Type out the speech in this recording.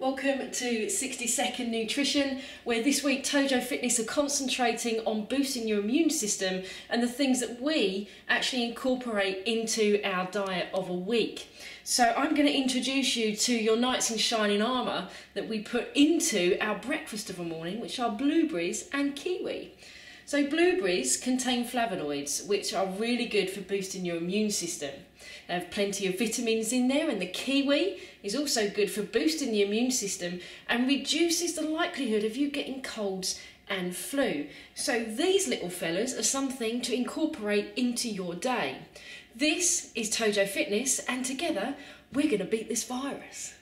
Welcome to 60 Second Nutrition, where this week Tojo Fitness are concentrating on boosting your immune system and the things that we actually incorporate into our diet of a week. So, I'm going to introduce you to your knights in shining armour that we put into our breakfast of a morning, which are blueberries and kiwi. So blueberries contain flavonoids, which are really good for boosting your immune system. They have plenty of vitamins in there, and the kiwi is also good for boosting the immune system and reduces the likelihood of you getting colds and flu. So these little fellas are something to incorporate into your day. This is Tojo Fitness, and together we're going to beat this virus.